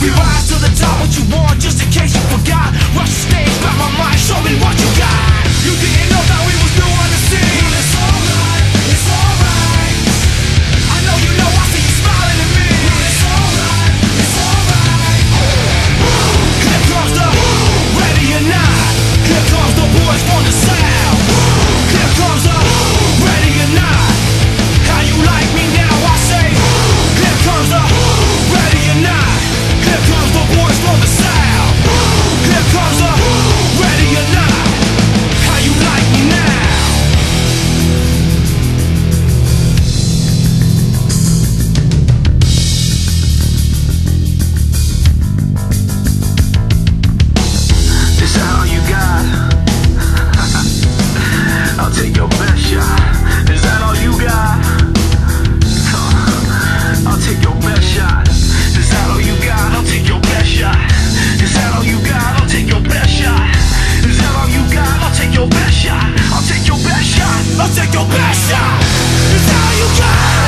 We rise to the top, what you want, just in case you forgot. Rush the stage. I'll take your best shot It's how you got